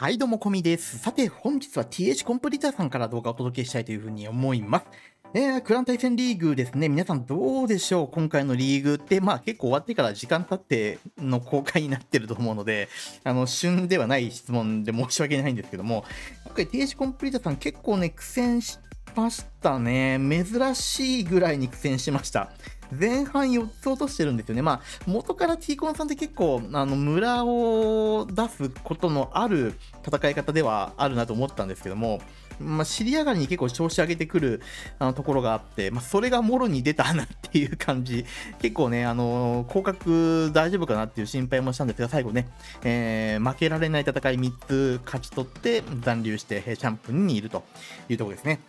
はい、どうも、こみです。さて、本日は TH コンプリーターさんから動画をお届けしたいというふうに思います。えー、クラン対戦リーグですね。皆さんどうでしょう？今回のリーグって、まあ結構終わってから時間経っての公開になってると思うので、あの、旬ではない質問で申し訳ないんですけども、今回 TH コンプリーターさん結構ね、苦戦しましたね。珍しいぐらいに苦戦しました。前半4つ落としてるんですよね。まあ、元から T コンさんって結構、あの、村を出すことのある戦い方ではあるなと思ったんですけども、まあ、尻上がりに結構調子上げてくるあのところがあって、まあ、それがもろに出たなっていう感じ。結構ね、あのー、降格大丈夫かなっていう心配もしたんですが、最後ね、えー、負けられない戦い3つ勝ち取って残留してチャンプにいるというところですね。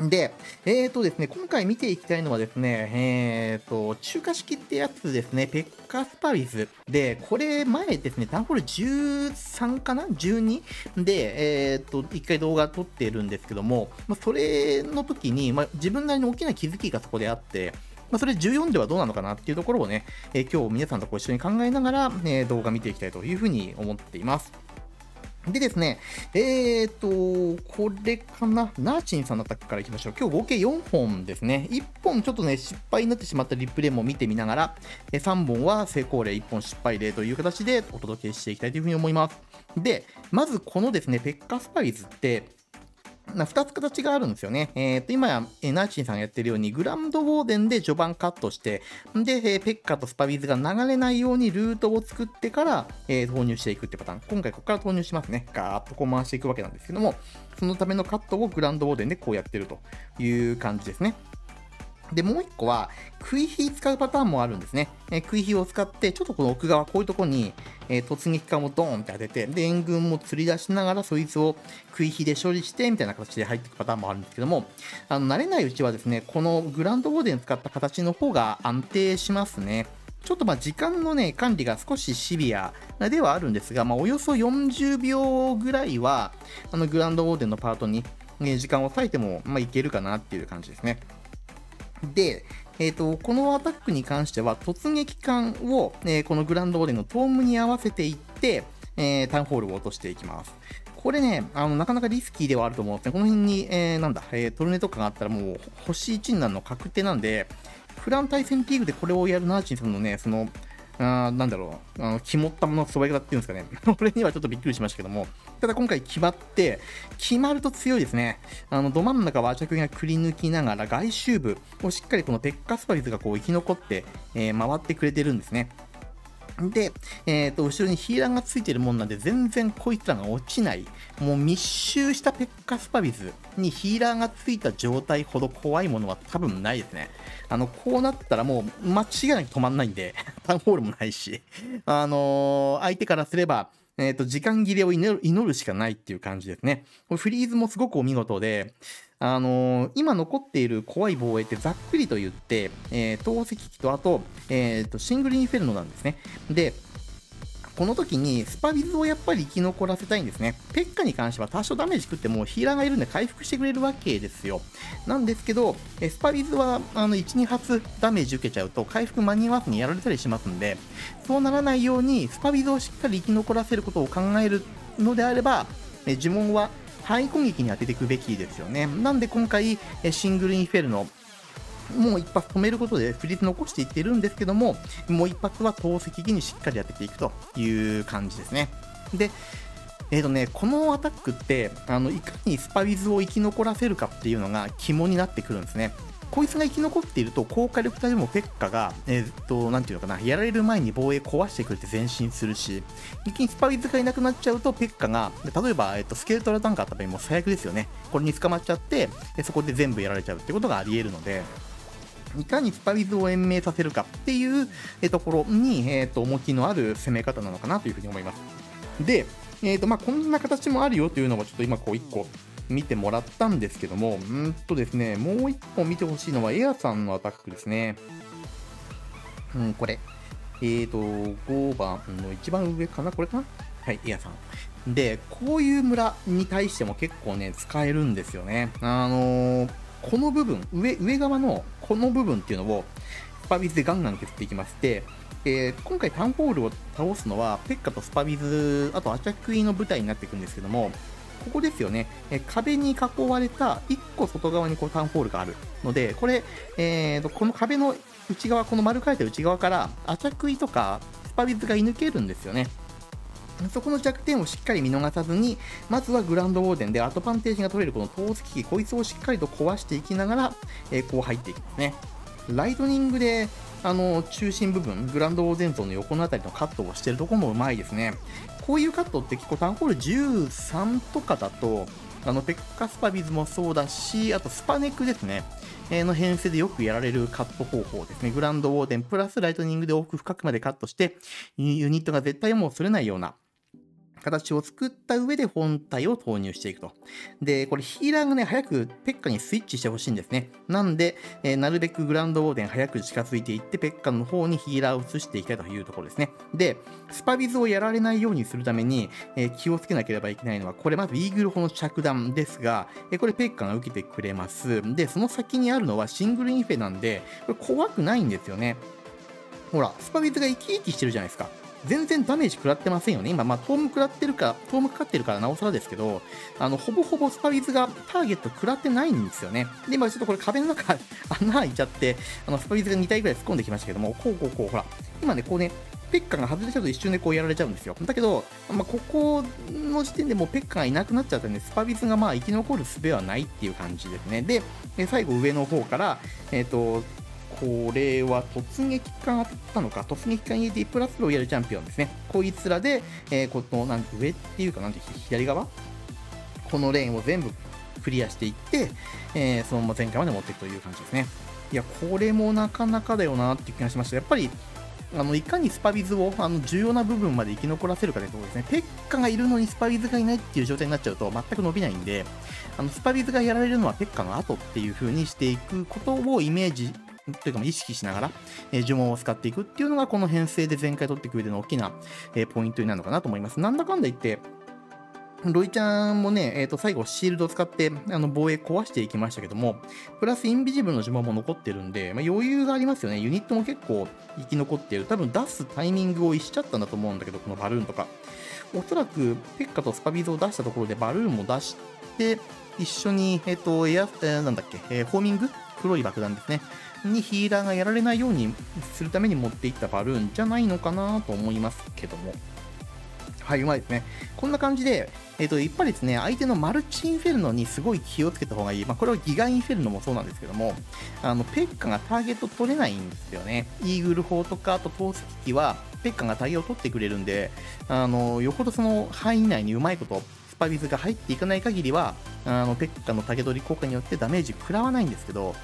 で、えーとですね、今回見ていきたいのはですね、えーと、中華式ってやつですね、ペッカスパビス。で、これ前ですね、タウンホール13かな ?12? で、えーと、一回動画撮ってるんですけども、まあ、それの時に、まあ、自分なりの大きな気づきがそこであって、まあ、それ14ではどうなのかなっていうところをね、えー、今日皆さんとご一緒に考えながら、え、動画見ていきたいというふうに思っています。でですね、えーと、これかな、ナーチンさんのアタックからいきましょう。今日合計4本ですね。1本ちょっとね、失敗になってしまったリプレイも見てみながら、3本は成功例、1本失敗例という形でお届けしていきたいというふうに思います。で、まずこのですね、ペッカスパイズって、な2つ形があるんですよね。えっ、と、今や、えー、ナーチンさんがやってるように、グランドウォーデンで序盤カットして、で、えー、ペッカとスパビズが流れないようにルートを作ってから、え投入していくってパターン。今回ここから投入しますね。ガーッとこう回していくわけなんですけども、そのためのカットをグランドウォーデンでこうやってるという感じですね。で、もう一個は、食い火使うパターンもあるんですね。えー、食い火を使って、ちょっとこの奥側、こういうとこに、えー、突撃艦をドーンって当てて、で、援軍も釣り出しながら、そいつを食い火で処理して、みたいな形で入っていくパターンもあるんですけども、あの、慣れないうちはですね、このグランドボーデン使った形の方が安定しますね。ちょっとまあ時間のね、管理が少しシビアではあるんですが、まあ、およそ40秒ぐらいは、あのグランドボーデンのパートに、ね、時間を割いても、まあ、いけるかなっていう感じですね。で、えーと、このアタックに関しては突撃艦を、えー、このグランドオーデンのトームに合わせていって、えー、タウンホールを落としていきます。これね、あのなかなかリスキーではあると思うんですね。この辺に、えー、なんだ、えー、トルネとかがあったらもう星1になるの確定なんで、フラン対戦リーグでこれをやるナーチンさんのね、その、あなんだろう、あの肝ったもののそば方っていうんですかね。これにはちょっとびっくりしましたけども、ただ今回決まって、決まると強いですね。あの、ど真ん中はアチャクがくり抜きながら、外周部をしっかりこのペッカスパリズがこう生き残って、えー、回ってくれてるんですね。で、えっ、ー、と、後ろにヒーラーがついてるもんなんで、全然こいつらが落ちない。もう密集したペッカスパビズにヒーラーがついた状態ほど怖いものは多分ないですね。あの、こうなったらもう間違いなく止まんないんで、タウンホールもないし、あのー、相手からすれば、えっ、ー、と、時間切れを祈るしかないっていう感じですね。これフリーズもすごくお見事で、あのー、今残っている怖い防衛ってざっくりと言って、えー、投石機とあと、えーと、シングルインフェルノなんですね。で、この時にスパビズをやっぱり生き残らせたいんですね。ペッカに関しては多少ダメージ食ってもヒーラーがいるんで回復してくれるわけですよ。なんですけど、スパビズはあの1、2発ダメージ受けちゃうと回復間に合わずにやられたりしますんで、そうならないようにスパビズをしっかり生き残らせることを考えるのであれば、呪文は範囲攻撃に当てていくべきですよね。なんで今回、シングルインフェルノ、もう一発止めることでフリーズ残していってるんですけども、もう一発は投石機にしっかり当てていくという感じですね。で、えーとね、このアタックってあのいかにスパウィズを生き残らせるかっていうのが肝になってくるんですね。こいつが生き残っていると高火力隊でもペッカが、えー、っと、なんていうのかな、やられる前に防衛壊してくれて前進するし、一気にスパウィズがいなくなっちゃうとペッカが、例えば、えー、っと、スケルトラタンカーあった場合も最悪ですよね。これに捕まっちゃって、そこで全部やられちゃうってことがあり得るので、いかにスパウィズを延命させるかっていうところに、えー、と重きのある攻め方なのかなというふうに思います。で、えーとまあ、こんな形もあるよというのをちょっと今こう1個見てもらったんですけども、うんとですね、もう1本見てほしいのはエアさんのアタックですね。うん、これ。えーと、5番の一番上かな？これかな？はい、エアさん。で、こういう村に対しても結構ね、使えるんですよね。あのー、この部分、上、上側のこの部分っていうのを、スパビズでガンガン削っていきまして、えー、今回タウンホールを倒すのは、ペッカとスパビズ、あとアチャクイの舞台になっていくんですけども、ここですよね、え壁に囲われた1個外側にこうタウンホールがあるので、これ、えーと、この壁の内側、この丸書いた内側から、アチャクイとかスパビズが射抜けるんですよね。そこの弱点をしっかり見逃さずに、まずはグランドウォーデンでアドバンテージが取れるこの投石機、こいつをしっかりと壊していきながら、えー、こう入っていきますね。ライトニングであの中心部分、グランドウォーデン像の横のあたりのカットをしてるとこもうまいですね。こういうカットって結構タンホール13とかだと、あのペッカスパビズもそうだし、あとスパネックですね。え、の編成でよくやられるカット方法ですね。グランドウォーデンプラスライトニングで奥深くまでカットして、ユニットが絶対もうそれないような形を作った上で本体を投入していくと。で、これヒーラーがね、早くペッカにスイッチしてほしいんですね。なんで、えー、なるべくグランドウォーデン早く近づいていって、ペッカの方にヒーラーを移していきたいというところですね。で、スパビズをやられないようにするために、えー、気をつけなければいけないのは、これまずイーグル砲の着弾ですが、えー、これペッカが受けてくれます。で、その先にあるのはシングルインフェなんで、これ怖くないんですよね。ほら、スパビズが生き生きしてるじゃないですか。全然ダメージ食らってませんよね。今、まあ、トーム食らってるか、トームかかってるからなおさらですけど、あの、ほぼほぼスパビズがターゲット食らってないんですよね。で、今ちょっとこれ壁の中 穴開いちゃって、あの、スパビズが2体ぐらい突っ込んできましたけども、こうこうこう、ほら、今ね、こうね、ペッカが外れちゃうと一瞬でこうやられちゃうんですよ。だけど、まあ、ここの時点でもうペッカがいなくなっちゃったんで、スパビズがまあ生き残る術はないっていう感じですね。で、最後上の方から、えっ、ー、と、これは突撃艦当たったのか、突撃艦 ED プラスロイヤルチャンピオンですね。こいつらで、えー、このなん上っていうか、なんて左側？このレーンを全部クリアしていって、えー、そのまま前回まで持っていくという感じですね。いや、これもなかなかだよなっていう気がしました。やっぱり、あのいかにスパビズをあの重要な部分まで生き残らせるかというとですね。ペッカがいるのにスパビズがいないっていう状態になっちゃうと全く伸びないんで、あのスパビズがやられるのはペッカの後っていう風にしていくことをイメージというか意識しながら、えー、呪文を使っていくっていうのがこの編成で全開取っていく上での大きな、えー、ポイントになるのかなと思います。なんだかんだ言って、ロイちゃんもね、えー、と最後シールドを使ってあの防衛壊していきましたけども、プラスインビジブルの呪文も残ってるんで、まあ、余裕がありますよね。ユニットも結構生き残ってる。多分出すタイミングを逸しちゃったんだと思うんだけど、このバルーンとか。おそらくペッカとスパビーズを出したところでバルーンも出して、一緒に、えっ、ー、と、エア、えー、なんだっけ、えー、ホーミング？黒い爆弾ですね。にヒーラーがやられないようにするために持っていったバルーンじゃないのかなと思いますけども。はい、うまいですね。こんな感じで、えっ、ー、と、やっぱりですね、相手のマルチインフェルノにすごい気をつけた方がいい。まあ、これはギガインフェルノもそうなんですけども、あの、ペッカがターゲット取れないんですよね。イーグル砲とか、あと投石機は、ペッカがターゲを取ってくれるんで、あの、よほどその範囲内にうまいこと、スパビズが入っていかない限りは、あの、ペッカのタゲ取り効果によってダメージ食らわないんですけど、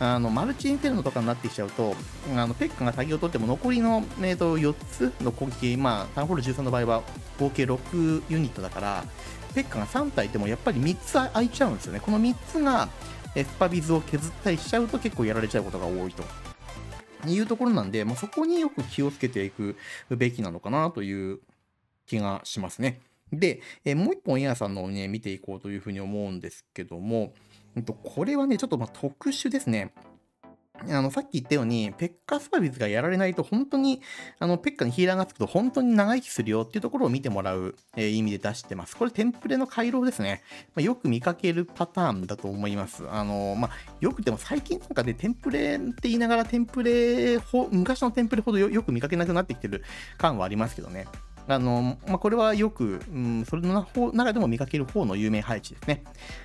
あのマルチインフェルノとかになってきちゃうと、あのペッカが先を取っても残りの、えー、と4つの攻撃、まあ、タウンホール13の場合は合計6ユニットだから、ペッカが3体いてもやっぱり3つ空いちゃうんですよね。この3つがスパビズを削ったりしちゃうと結構やられちゃうことが多いと。いうところなんで、まあ、そこによく気をつけていくべきなのかなという気がしますね。で、えもう一本エアさんのをね、見ていこうというふうに思うんですけども、これはね、ちょっとま特殊ですね。あの、さっき言ったように、ペッカスパビズがやられないと、本当に、あの、ペッカにヒーラーがつくと、本当に長生きするよっていうところを見てもらう、えー、意味で出してます。これ、テンプレの回廊ですね。まあ、よく見かけるパターンだと思います。あの、まあ、よくでも最近なんかで、テンプレって言いながら、テンプレほ、昔のテンプレほどよく見かけなくなってきてる感はありますけどね。あの、まあ、これはよく、うん、それの中でも見かける方の有名配置ですね。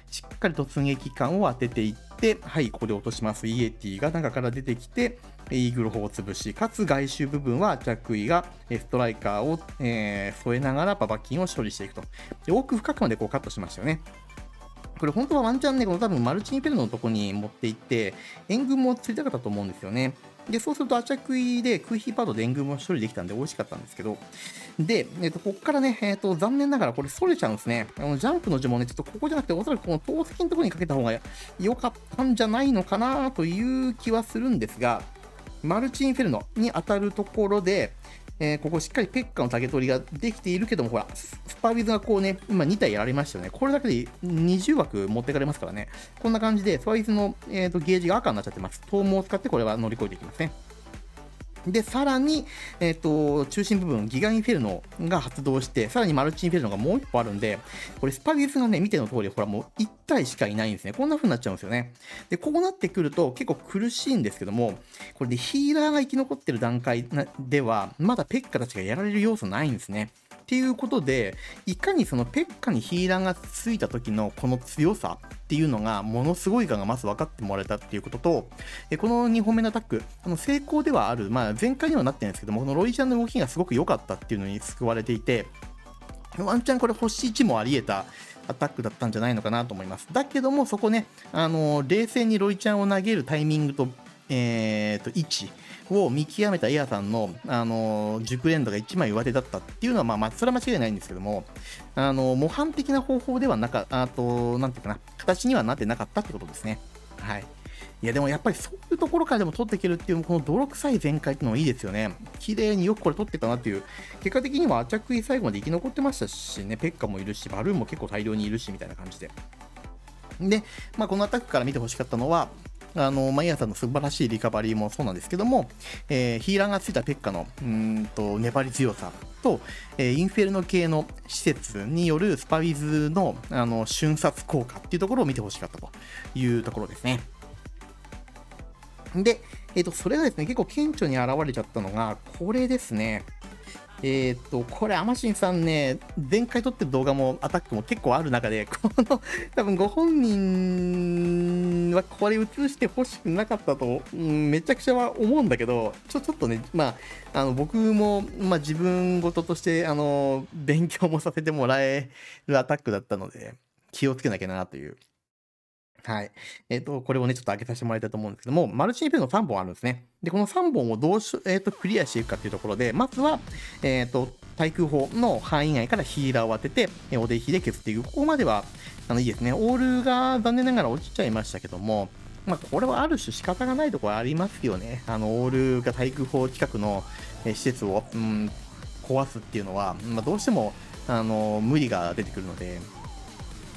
しっかり突撃感を当てていって、はい、ここで落とします。イエティが中から出てきて、イーグル砲を潰し、かつ外周部分は着衣がストライカーを、えー、添えながらババキンを処理していくと。で奥深くまでこうカットしましたよね。これ本当はワンチャンね、この多分マルチインペルのとこに持っていって、援軍も釣りたかったと思うんですよね。で、そうすると、アチャクイで空飛パードで援軍も処理できたんで美味しかったんですけど、で、えっ、ー、と、こっからね、えっ、ー、と、残念ながらこれ、それちゃうんですね。あの、ジャンプの呪文ね、ちょっとここじゃなくて、おそらくこの投石のところにかけた方が良かったんじゃないのかなという気はするんですが、マルチインフェルノに当たるところで、えー、ここしっかりペッカの竹取りができているけども、ほら、スパービズがこうね、今2体やられましたよね。これだけで20枠持ってかれますからね。こんな感じで、スパービズの、えーと、ゲージが赤になっちゃってます。トームを使ってこれは乗り越えていきますね。で、さらに、えっ、と、中心部分、ギガインフェルノが発動して、さらにマルチインフェルノがもう一個あるんで、これスパビスがね、見ての通り、ほらもう1体しかいないんですね。こんな風になっちゃうんですよね。で、こうなってくると結構苦しいんですけども、これでヒーラーが生き残ってる段階では、まだペッカたちがやられる要素ないんですね。っていうことで、いかにそのペッカにヒーラーがついた時のこの強さっていうのがものすごいかがまず分かってもらえたっていうことと、えこの2本目のアタック、あの成功ではある、まあ前回にはなってるんですけども、このロイちゃんの動きがすごく良かったっていうのに救われていて、ワンチャンこれ星1もあり得たアタックだったんじゃないのかなと思います。だけども、そこね、あの冷静にロイちゃんを投げるタイミングと、えー、と位置を見極めたエアさんの、あの熟練度が1枚上手だったっていうのは、まあ、まあ、それは間違いないんですけども、あの模範的な方法ではなかあと、なんていうかな、形にはなってなかったってことですね。はい。いやでもやっぱりそういうところからでも取っていけるっていう、この泥臭い全開っていうのもいいですよね。綺麗によくこれ取ってたなっていう。結果的にはアチャクイ最後まで生き残ってましたしね、ペッカもいるし、バルーンも結構大量にいるしみたいな感じで。で、まあ、このアタックから見てほしかったのは、あの、マイヤーさんの素晴らしいリカバリーもそうなんですけども、えー、ヒーラーがついたペッカの、うんと、粘り強さと、えー、インフェルノ系の施設によるスパウィズの、あの、瞬殺効果っていうところを見てほしかったというところですね。で、えっ、ー、と、それがですね、結構顕著に現れちゃったのが、これですね。えっ、ー、と、これ、アマシンさんね、前回撮ってる動画もアタックも結構ある中で、この、多分ご本人はこれ映してほしくなかったと、うん、めちゃくちゃは思うんだけど、ちょ、ちょっとね、まあ、あの、僕も、まあ自分事として、あの、勉強もさせてもらえるアタックだったので、気をつけなきゃなという。はい。えっ、ー、と、これをね、ちょっと開けさせてもらいたいと思うんですけども、マルチインフェルノ3本あるんですね。で、この3本をどうし、えっ、ー、と、クリアしていくかっていうところで、まずは、えっ、ー、と、対空砲の範囲外からヒーラーを当てて、おでひで削っていく。ここまでは、あの、いいですね。オールが残念ながら落ちちゃいましたけども、まあ、これはある種仕方がないところありますよね。あの、オールが対空砲近くの、え施設を、うん、壊すっていうのは、まあ、どうしても、あの、無理が出てくるので、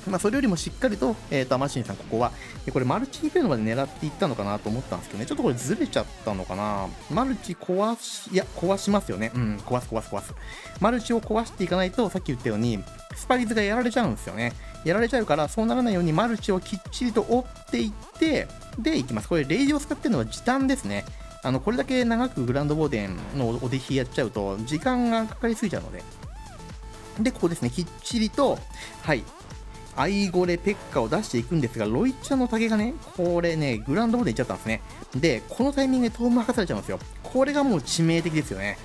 まあ、それよりもしっかりと、えっ、ー、と、アマシンさん、ここは、これ、マルチインフェルノまで狙っていったのかなと思ったんですけどね、ちょっとこれずれちゃったのかな。マルチ壊し、いや、壊しますよね。うん、壊す、壊す、壊す。マルチを壊していかないと、さっき言ったように、スパリズがやられちゃうんですよね。やられちゃうから、そうならないようにマルチをきっちりと追っていって、で、いきます。これ、レイジを使ってるのは時短ですね。あの、これだけ長くグランドボーデンのお弟子やっちゃうと、時間がかかりすぎちゃうので。で、ここですね、きっちりと、はい、アイゴレ、ペッカを出していくんですが、ロイちゃんの竹がね、これね、グランドボールでいっちゃったんですね。で、このタイミングでトーム任されちゃうんですよ。これがもう致命的ですよね。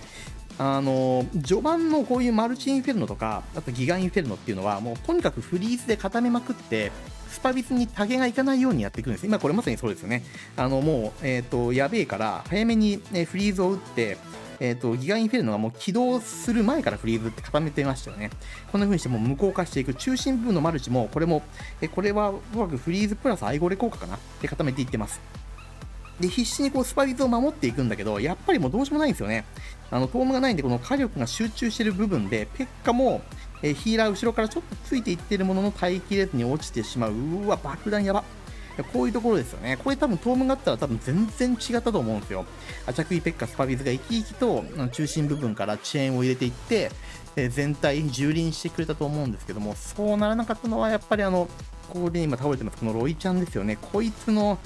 あの、序盤のこういうマルチインフェルノとか、あとギガインフェルノっていうのは、もうとにかくフリーズで固めまくって、スパビスに竹がいかないようにやっていくんです。今これまさにそうですよね。あの、もう、えっ、ー、と、やべえから、早めに、ね、フリーズを打って、えっ、ー、と、ギガインフェルノがもう起動する前からフリーズって固めてましたよね。こんな風にしてもう無効化していく。中心部分のマルチも、これも、えこれはおそらくフリーズプラスアイゴレ効果かなって固めていってます。で、必死にこうスパリズを守っていくんだけど、やっぱりもうどうしようもないんですよね。あの、トームがないんで、この火力が集中してる部分で、ペッカも、え、ヒーラー後ろからちょっとついていってるものの耐えきれずに落ちてしまう。うわ、爆弾やば。こういうところですよね。これ多分トームがあったら多分全然違ったと思うんですよ。アチャクイペッカスパビズが生き生きと中心部分から遅延を入れていって、え全体に蹂躙してくれたと思うんですけども、そうならなかったのはやっぱりあの、ここで今倒れてます、このロイちゃんですよね。こいつの、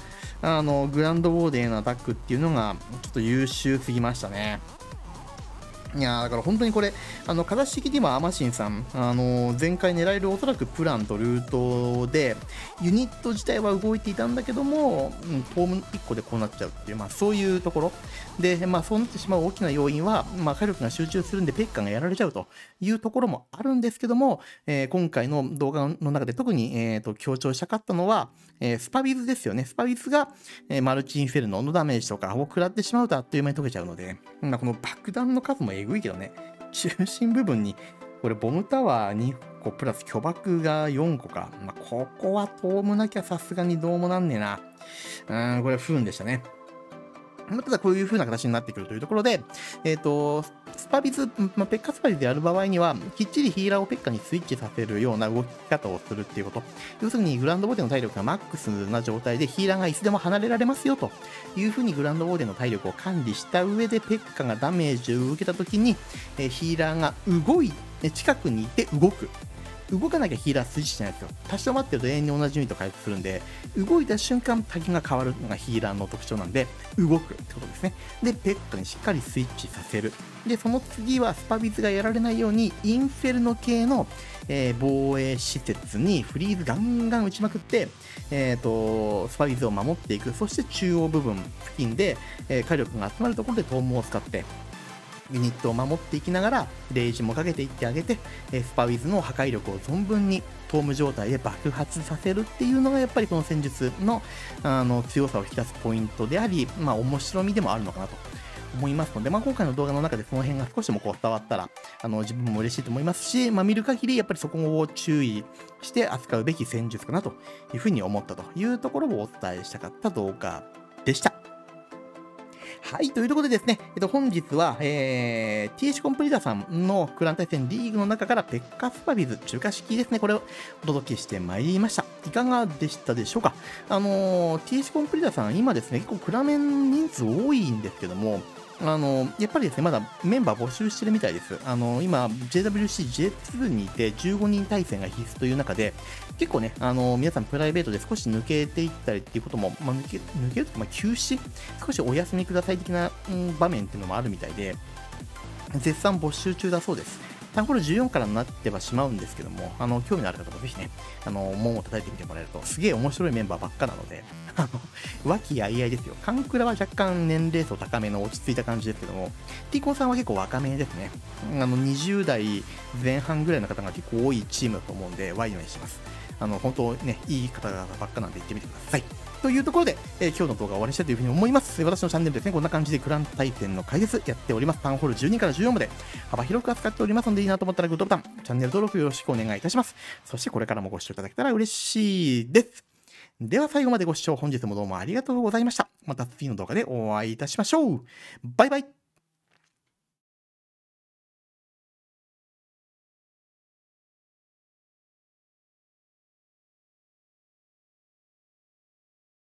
あの、グランドウォーデンのアタックっていうのが、ちょっと優秀すぎましたね。いやだから本当にこれ、あの形的にはアマシンさん、あの前回狙えるおそらくプランとルートで、ユニット自体は動いていたんだけども、うん、トーム1個でこうなっちゃうっていう、まあ、そういうところで、まあ、そうなってしまう大きな要因は、まあ、火力が集中するんで、ペッカがやられちゃうというところもあるんですけども、えー、今回の動画の中で特に、えーと、強調したかったのは、えー、スパビズですよね。スパビズが、えー、マルチインフェルノのダメージとかを食らってしまうとあっという間に解けちゃうので、まあ、この爆弾の数もえぐいけどね、中心部分に、これボムタワー2個プラス巨爆が4個か。まあ、ここは遠むなきゃさすがにどうもなんねえな。うん、これ不運でしたね。まただこういう風な形になってくるというところで、えっ、ー、と、スパビズ、まあ、ペッカスパビズでやる場合には、きっちりヒーラーをペッカにスイッチさせるような動き方をするっていうこと。要するに、グランドボーデンの体力がマックスな状態でヒーラーがいつでも離れられますよという風にグランドボーデンの体力を管理した上で、ペッカがダメージを受けた時に、え、ヒーラーが動いて、近くにいて動く。動かなきゃヒーラースイッチしないですよ。立ち止まってると永遠に同じユニット回復するんで、動いた瞬間、滝が変わるのがヒーラーの特徴なんで、動くってことですね。で、ペットにしっかりスイッチさせる。で、その次はスパビズがやられないように、インフェルノ系の、えー、防衛施設にフリーズガンガン打ちまくって、えっ、ー、と、スパビズを守っていく。そして中央部分付近で、えー、火力が集まるところでトームを使って、ユニットを守っていきながら、レイジもかけていってあげて、スパウィズの破壊力を存分にトーム状態で爆発させるっていうのがやっぱりこの戦術のあの強さを引き出すポイントであり、まあ面白みでもあるのかなと思いますので、まあ、今回の動画の中でその辺が少しでもこう伝わったら、あの自分も嬉しいと思いますし、まあ、見る限りやっぱりそこを注意して扱うべき戦術かなというふうに思ったというところをお伝えしたかった動画でした。はい、ということでですね、えっと、本日は、えー、TH コンプリータさんのクラン対戦リーグの中からペッカスパビズ中華式ですね、これをお届けしてまいりました。いかがでしたでしょうか？あのー、TH コンプリータさん、今ですね、結構クラメン人数多いんですけども、あの、やっぱりですね、まだメンバー募集してるみたいです。あの、今、JWC J2 にいて15人対戦が必須という中で、結構ね、あの、皆さんプライベートで少し抜けていったりっていうことも、まあ、抜け、抜けるとまあ、休止少しお休みください的な、うん、場面っていうのもあるみたいで、絶賛募集中だそうです。タンホール14からになってはしまうんですけども、あの、興味のある方はぜひね、あの、門を叩いてみてもらえると、すげえ面白いメンバーばっかなので、あの、和気あいあいですよ。カンクラは若干年齢層高めの落ち着いた感じですけども、ティコンさんは結構若めですね。あの、20代前半ぐらいの方が結構多いチームだと思うんで、ワイワイします。あの、本当ね、いい方々ばっかなんで行ってみてください。というところで、えー、今日の動画を終わりにしたいというふうに思います。私のチャンネルですね、こんな感じでクラン対戦の解説やっております。タウンホール12から14まで幅広く扱っておりますので、いいなと思ったらグッドボタン、チャンネル登録よろしくお願いいたします。そしてこれからもご視聴いただけたら嬉しいです。では最後までご視聴本日もどうもありがとうございました。また次の動画でお会いいたしましょう。バイバイ。